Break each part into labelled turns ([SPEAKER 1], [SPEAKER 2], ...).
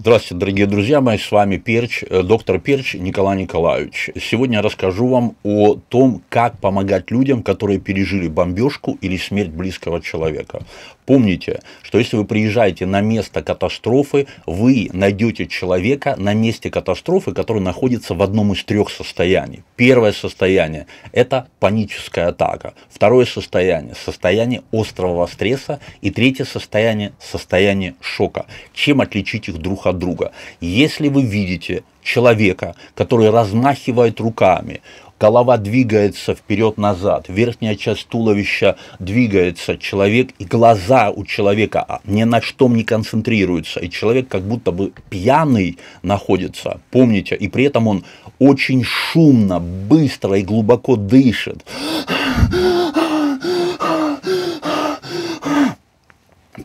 [SPEAKER 1] Здравствуйте, дорогие друзья мои, с вами Перч, э, доктор Перч Николай Николаевич. Сегодня я расскажу вам о том, как помогать людям, которые пережили бомбежку или смерть близкого человека. Помните, что если вы приезжаете на место катастрофы, вы найдете человека на месте катастрофы, который находится в одном из трех состояний. Первое состояние – это паническая атака. Второе состояние – состояние острого стресса. И третье состояние – состояние шока. Чем отличить их друг от друга? Если вы видите человека, который размахивает руками, голова двигается вперед-назад, верхняя часть туловища двигается, человек и глаза у человека а, ни на что не концентрируются, и человек как будто бы пьяный находится, помните, и при этом он очень шумно, быстро и глубоко дышит.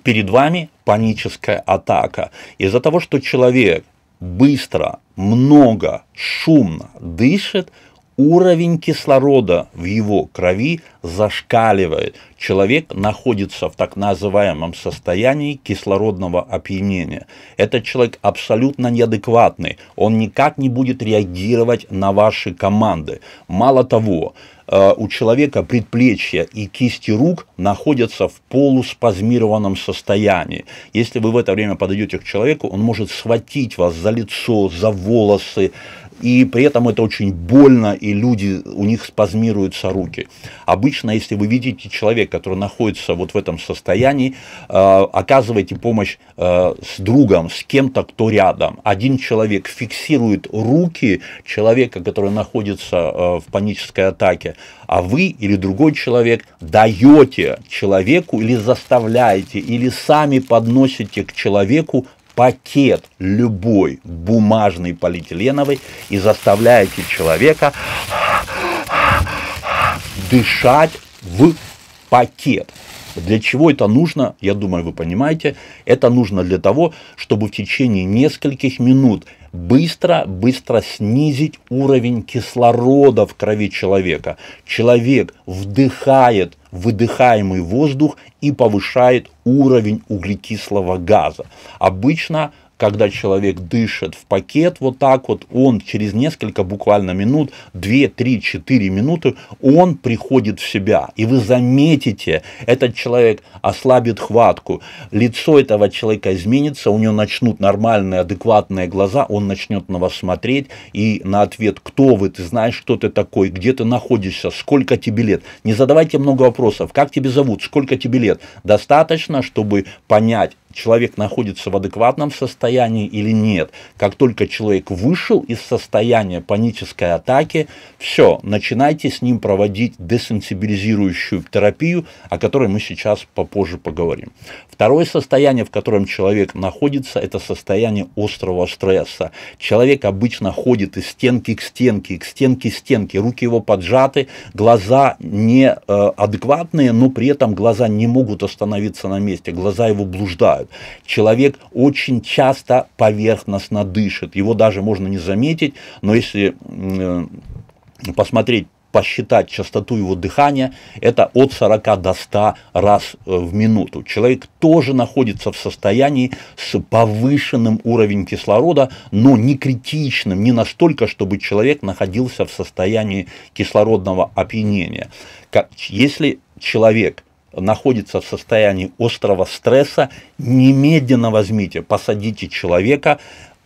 [SPEAKER 1] Перед вами паническая атака. Из-за того, что человек быстро, много, шумно дышит, уровень кислорода в его крови зашкаливает. Человек находится в так называемом состоянии кислородного опьянения. Этот человек абсолютно неадекватный. Он никак не будет реагировать на ваши команды. Мало того, э, у человека предплечья и кисти рук находятся в полуспазмированном состоянии. Если вы в это время подойдете к человеку, он может схватить вас за лицо, за волосы, и при этом это очень больно, и люди, у них спазмируются руки. Обычно, если вы видите человека, который находится вот в этом состоянии, э, оказывайте помощь э, с другом, с кем-то, кто рядом. Один человек фиксирует руки человека, который находится э, в панической атаке, а вы или другой человек даете человеку или заставляете, или сами подносите к человеку пакет любой бумажный полиэтиленовый и заставляете человека дышать в пакет. Для чего это нужно, я думаю, вы понимаете, это нужно для того, чтобы в течение нескольких минут быстро-быстро снизить уровень кислорода в крови человека. Человек вдыхает выдыхаемый воздух и повышает уровень углекислого газа. Обычно когда человек дышит в пакет вот так вот, он через несколько буквально минут, 2, 3, 4 минуты, он приходит в себя. И вы заметите, этот человек ослабит хватку, лицо этого человека изменится, у него начнут нормальные, адекватные глаза, он начнет на вас смотреть, и на ответ, кто вы, ты знаешь, кто ты такой, где ты находишься, сколько тебе лет. Не задавайте много вопросов, как тебе зовут, сколько тебе лет. Достаточно, чтобы понять, человек находится в адекватном состоянии или нет. Как только человек вышел из состояния панической атаки, все, начинайте с ним проводить десенсибилизирующую терапию, о которой мы сейчас попозже поговорим. Второе состояние, в котором человек находится, это состояние острого стресса. Человек обычно ходит из стенки к стенке, к стенке к стенке, руки его поджаты, глаза не э, адекватные, но при этом глаза не могут остановиться на месте, глаза его блуждают бывают. Человек очень часто поверхностно дышит. Его даже можно не заметить, но если э, посмотреть посчитать частоту его дыхания, это от 40 до 100 раз э, в минуту. Человек тоже находится в состоянии с повышенным уровнем кислорода, но не критичным, не настолько, чтобы человек находился в состоянии кислородного опьянения. Если человек находится в состоянии острого стресса, немедленно возьмите, посадите человека,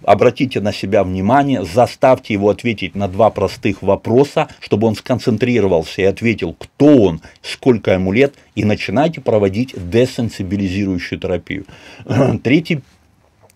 [SPEAKER 1] обратите на себя внимание, заставьте его ответить на два простых вопроса, чтобы он сконцентрировался и ответил, кто он, сколько ему лет, и начинайте проводить десенсибилизирующую терапию. Третий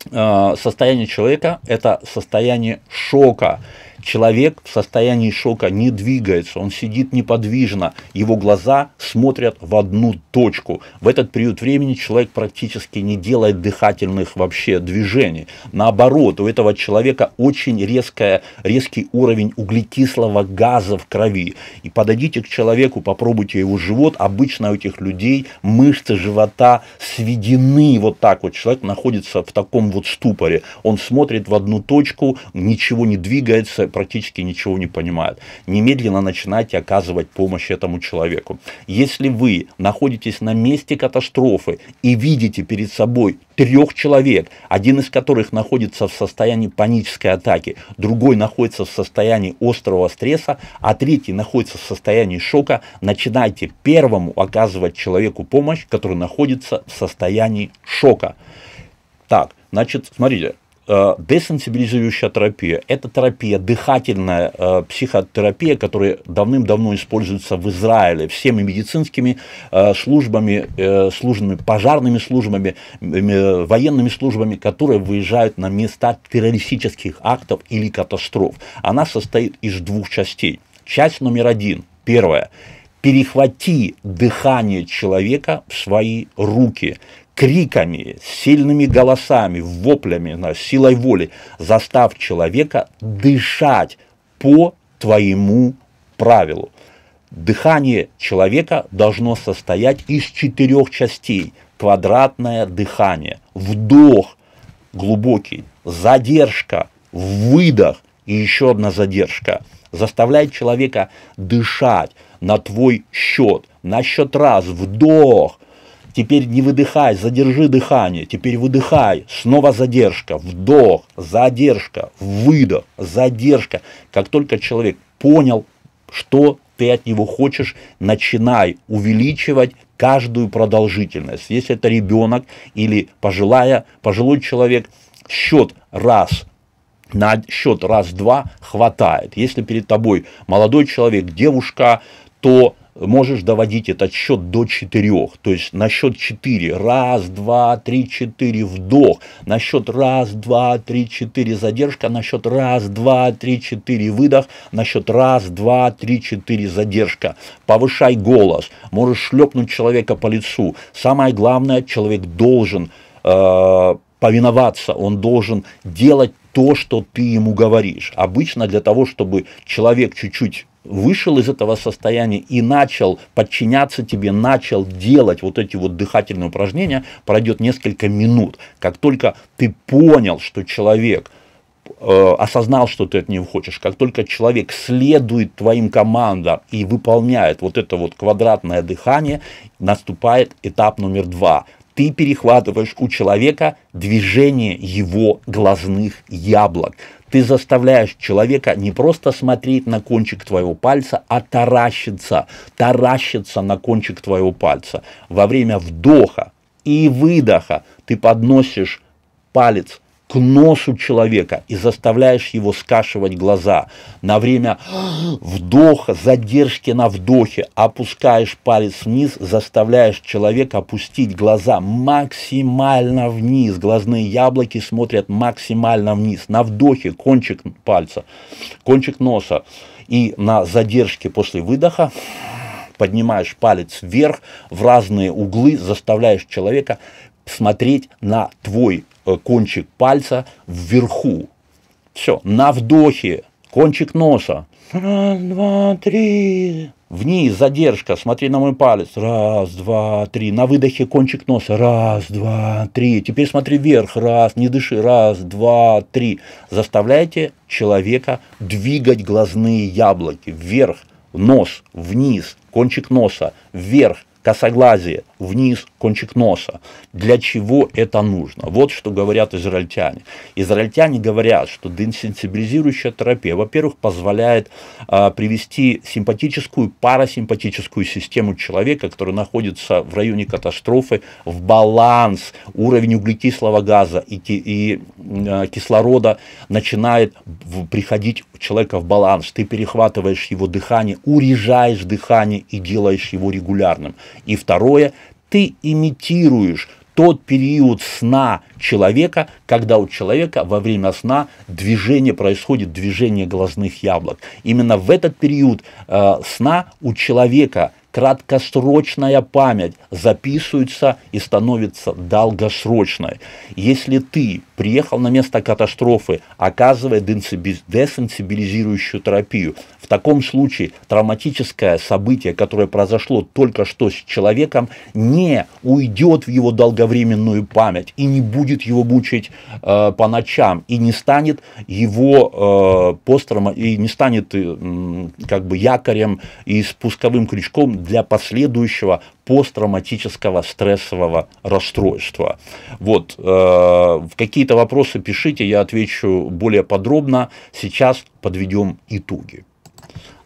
[SPEAKER 1] э, состояние человека – это состояние шока Человек в состоянии шока не двигается, он сидит неподвижно, его глаза смотрят в одну точку. В этот период времени человек практически не делает дыхательных вообще движений. Наоборот, у этого человека очень резкая, резкий уровень углекислого газа в крови. И подойдите к человеку, попробуйте его живот. Обычно у этих людей мышцы живота сведены вот так вот. Человек находится в таком вот ступоре. Он смотрит в одну точку, ничего не двигается, практически ничего не понимает. Немедленно начинайте оказывать помощь этому человеку. Если вы находитесь на месте катастрофы и видите перед собой трех человек, один из которых находится в состоянии панической атаки, другой находится в состоянии острого стресса, а третий находится в состоянии шока, начинайте первому оказывать человеку помощь, который находится в состоянии шока. Так, значит, смотрите, десенсибилизирующая терапия – это терапия, дыхательная э, психотерапия, которая давным-давно используется в Израиле всеми медицинскими э, службами, службами, пожарными службами, военными службами, которые выезжают на места террористических актов или катастроф. Она состоит из двух частей. Часть номер один, первая – перехвати дыхание человека в свои руки – криками, сильными голосами, воплями, силой воли, застав человека дышать по твоему правилу. Дыхание человека должно состоять из четырех частей. Квадратное дыхание, вдох глубокий, задержка, выдох и еще одна задержка. Заставляет человека дышать на твой счет. На счет раз вдох, Теперь не выдыхай, задержи дыхание. Теперь выдыхай. Снова задержка, вдох, задержка, выдох, задержка. Как только человек понял, что ты от него хочешь, начинай увеличивать каждую продолжительность. Если это ребенок или пожилая, пожилой человек, счет раз, на счет раз-два хватает. Если перед тобой молодой человек, девушка, то можешь доводить этот счет до четырех. То есть на счет четыре. Раз, два, три, четыре. Вдох. На счет раз, два, три, четыре. Задержка. На счет раз, два, три, четыре. Выдох. На счет раз, два, три, четыре. Задержка. Повышай голос. Можешь шлепнуть человека по лицу. Самое главное, человек должен э, повиноваться. Он должен делать то, что ты ему говоришь. Обычно для того, чтобы человек чуть-чуть вышел из этого состояния и начал подчиняться тебе, начал делать вот эти вот дыхательные упражнения, пройдет несколько минут. Как только ты понял, что человек э, осознал, что ты от него хочешь, как только человек следует твоим командам и выполняет вот это вот квадратное дыхание, наступает этап номер два – ты перехватываешь у человека движение его глазных яблок. Ты заставляешь человека не просто смотреть на кончик твоего пальца, а таращиться, таращиться на кончик твоего пальца. Во время вдоха и выдоха ты подносишь палец к носу человека и заставляешь его скашивать глаза. На время вдоха, задержки на вдохе, опускаешь палец вниз, заставляешь человека опустить глаза максимально вниз. Глазные яблоки смотрят максимально вниз. На вдохе кончик пальца, кончик носа. И на задержке после выдоха поднимаешь палец вверх в разные углы, заставляешь человека смотреть на твой кончик пальца вверху. Все, на вдохе, кончик носа. Раз, два, три. Вниз, задержка, смотри на мой палец. Раз, два, три. На выдохе кончик носа. Раз, два, три. Теперь смотри вверх. Раз, не дыши. Раз, два, три. Заставляйте человека двигать глазные яблоки. Вверх, нос, вниз, кончик носа, вверх, косоглазие, вниз кончик носа. Для чего это нужно? Вот что говорят израильтяне. Израильтяне говорят, что десенсибилизирующая терапия, во-первых, позволяет а, привести симпатическую, парасимпатическую систему человека, который находится в районе катастрофы, в баланс. Уровень углекислого газа и, и а, кислорода начинает в, приходить у человека в баланс. Ты перехватываешь его дыхание, урежаешь дыхание и делаешь его регулярным. И второе, ты имитируешь тот период сна человека, когда у человека во время сна движение происходит, движение глазных яблок. Именно в этот период э, сна у человека краткосрочная память записывается и становится долгосрочной. Если ты приехал на место катастрофы, оказывая десенсибилизирующую терапию, в таком случае травматическое событие, которое произошло только что с человеком, не уйдет в его долговременную память и не будет его мучить э, по ночам и не станет его э, посттравма и не станет э, как бы якорем и спусковым крючком для последующего посттравматического стрессового расстройства. Вот, э, какие-то вопросы пишите, я отвечу более подробно. Сейчас подведем итоги.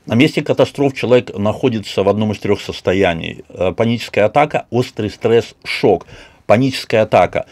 [SPEAKER 1] На месте катастроф человек находится в одном из трех состояний. Э, паническая атака, острый стресс, шок паническая атака,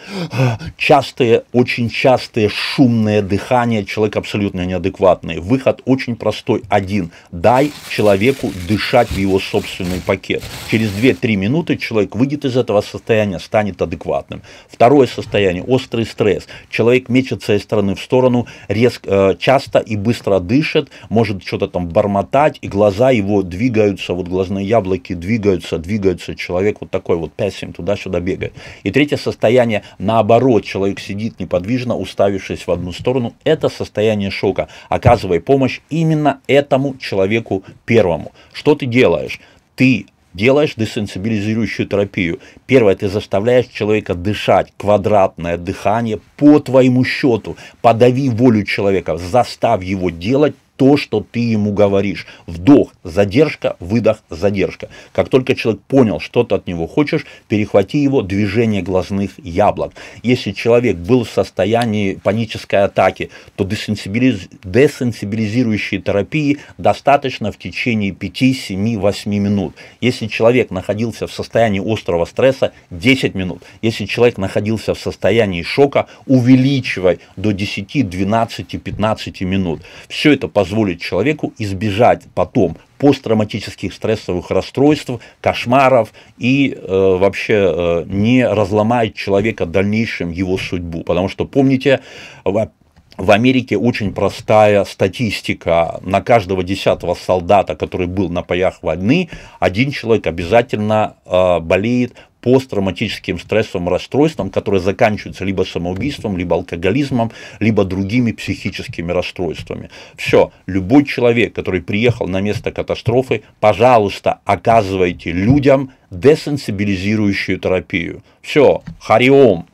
[SPEAKER 1] частые, очень частые шумное дыхание, человек абсолютно неадекватный. Выход очень простой, один. Дай человеку дышать в его собственный пакет. Через 2-3 минуты человек выйдет из этого состояния, станет адекватным. Второе состояние, острый стресс. Человек мечется из стороны в сторону, резко, э, часто и быстро дышит, может что-то там бормотать, и глаза его двигаются, вот глазные яблоки двигаются, двигаются, человек вот такой вот 5-7 туда-сюда бегает. И третье состояние, наоборот, человек сидит неподвижно, уставившись в одну сторону, это состояние шока. Оказывай помощь именно этому человеку первому. Что ты делаешь? Ты делаешь десенсибилизирующую терапию. Первое, ты заставляешь человека дышать, квадратное дыхание по твоему счету. Подави волю человека, заставь его делать то, что ты ему говоришь. Вдох, задержка, выдох, задержка. Как только человек понял, что ты от него хочешь, перехвати его движение глазных яблок. Если человек был в состоянии панической атаки, то десенсибилиз... десенсибилизирующей терапии достаточно в течение 5, 7, 8 минут. Если человек находился в состоянии острого стресса, 10 минут. Если человек находился в состоянии шока, увеличивай до 10, 12, 15 минут. Все это позволяет позволит человеку избежать потом посттравматических стрессовых расстройств, кошмаров и э, вообще э, не разломает человека дальнейшем его судьбу. Потому что помните, в Америке очень простая статистика. На каждого десятого солдата, который был на паях войны, один человек обязательно э, болеет посттравматическим стрессовым расстройством, которое заканчивается либо самоубийством, либо алкоголизмом, либо другими психическими расстройствами. Все, любой человек, который приехал на место катастрофы, пожалуйста, оказывайте людям десенсибилизирующую терапию. Все, хариом.